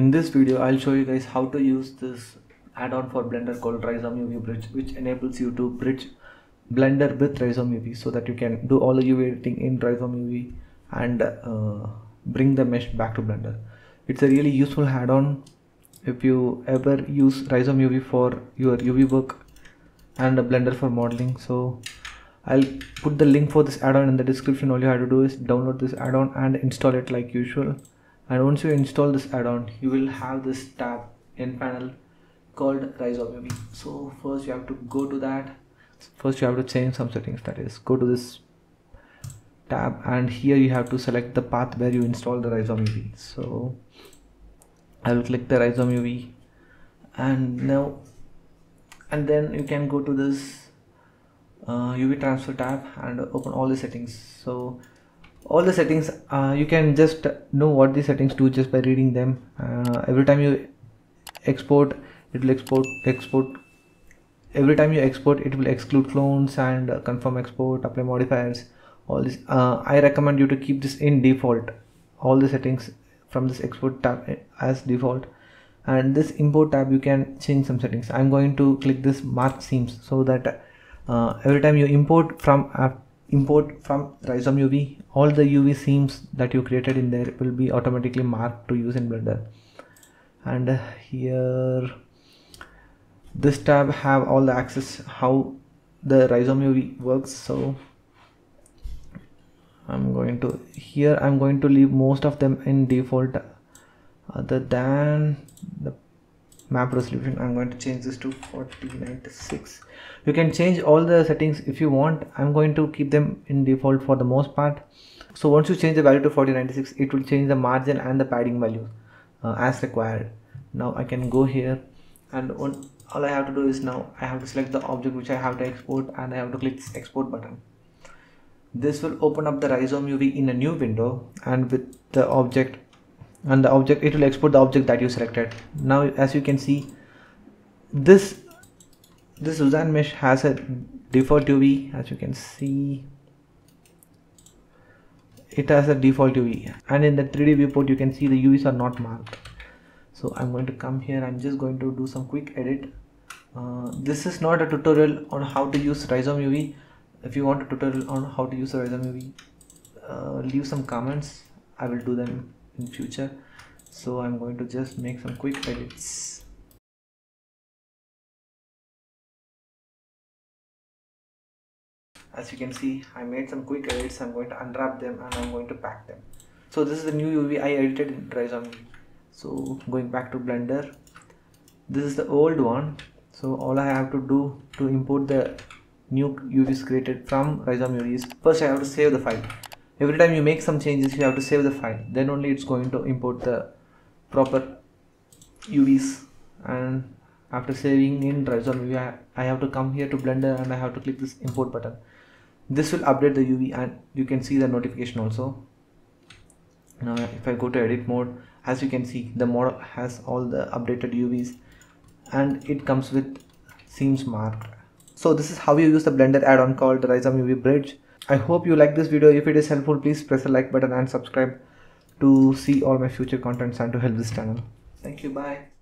In this video, I'll show you guys how to use this add-on for Blender called Rizom UV Bridge, which enables you to bridge Blender with Rizom UV so that you can do all the UV editing in Rizom UV and uh, bring the mesh back to Blender. It's a really useful add-on if you ever use Rizom UV for your UV work and Blender for modeling. So I'll put the link for this add-on in the description. All you have to do is download this add-on and install it like usual and once you install this add-on you will have this tab in panel called Rizom UV so first you have to go to that. First you have to change some settings that is go to this tab and here you have to select the path where you install the Rizom UV so I will click the Rizom UV and now and then you can go to this uh, UV transfer tab and open all the settings. So all the settings uh, you can just know what the settings do just by reading them. Uh, every time you export it will export export. Every time you export it will exclude clones and uh, confirm export apply modifiers all this. Uh, i recommend you to keep this in default. All the settings from this export tab as default. And this import tab you can change some settings. I'm going to click this mark seams so that uh, every time you import from app import from Rizom UV all the UV seams that you created in there will be automatically marked to use in Blender. And uh, here this tab have all the access how the Rizom UV works. So I'm going to here I'm going to leave most of them in default other than the map resolution i'm going to change this to 4096 you can change all the settings if you want. I'm going to keep them in default for the most part. So once you change the value to 4096 it will change the margin and the padding value uh, as required. Now i can go here and on, all i have to do is now i have to select the object which i have to export and i have to click this export button. This will open up the Rizom uv in a new window and with the object and the object it will export the object that you selected. Now as you can see this this Suzanne mesh has a default UV as you can see. It has a default UV and in the 3D viewport you can see the UVs are not marked. So I'm going to come here I'm just going to do some quick edit. Uh, this is not a tutorial on how to use Rizom UV if you want a tutorial on how to use Rizom UV uh, leave some comments. I will do them in future. So I'm going to just make some quick edits. As you can see I made some quick edits. I'm going to unwrap them and I'm going to pack them. So this is the new UV I edited in Rizom so going back to blender. This is the old one. So all I have to do to import the new UVs created from Rizom is first I have to save the file every time you make some changes you have to save the file. Then only it's going to import the proper UVs and after saving in UV I have to come here to blender and I have to click this import button. This will update the UV and you can see the notification also. Now if I go to edit mode as you can see the model has all the updated UVs and it comes with seams marked. So this is how you use the blender add-on called Rizom UV bridge I hope you like this video. If it is helpful, please press the like button and subscribe to see all my future contents and to help this channel. Thank you. Bye.